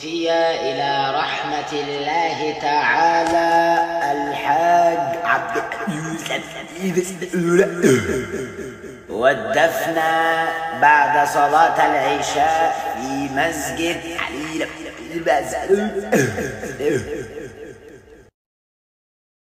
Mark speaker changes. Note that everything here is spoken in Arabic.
Speaker 1: توفي إلى رحمة الله تعالى. الحاج عبد والدفن بعد صلاة العشاء في مسجد علي